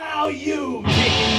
Now you my friend.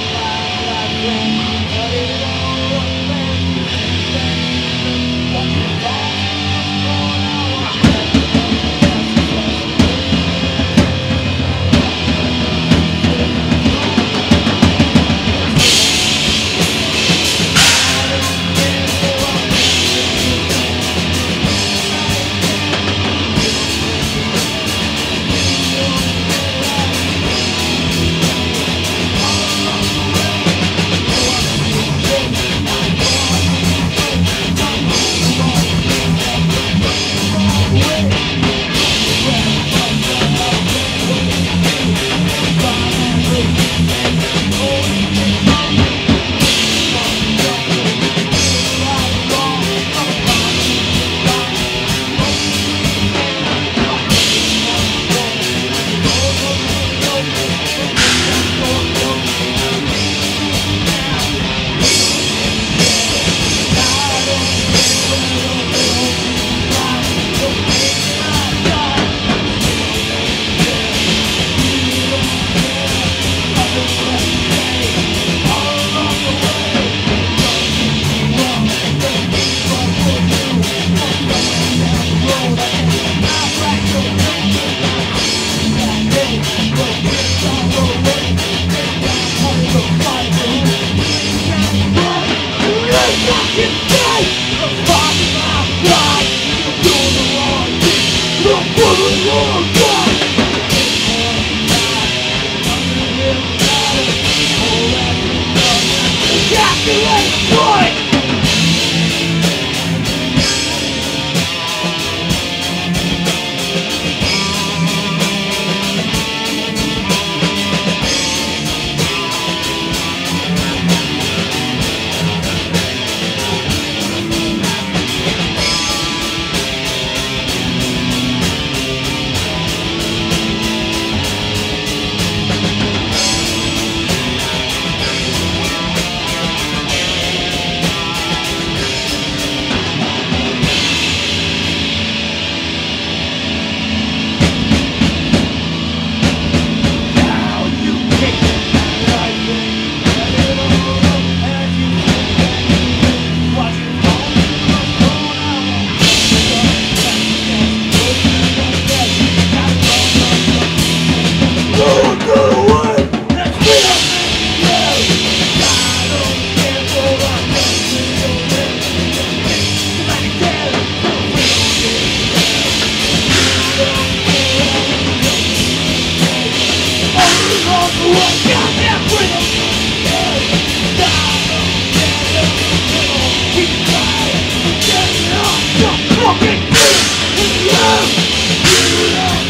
You.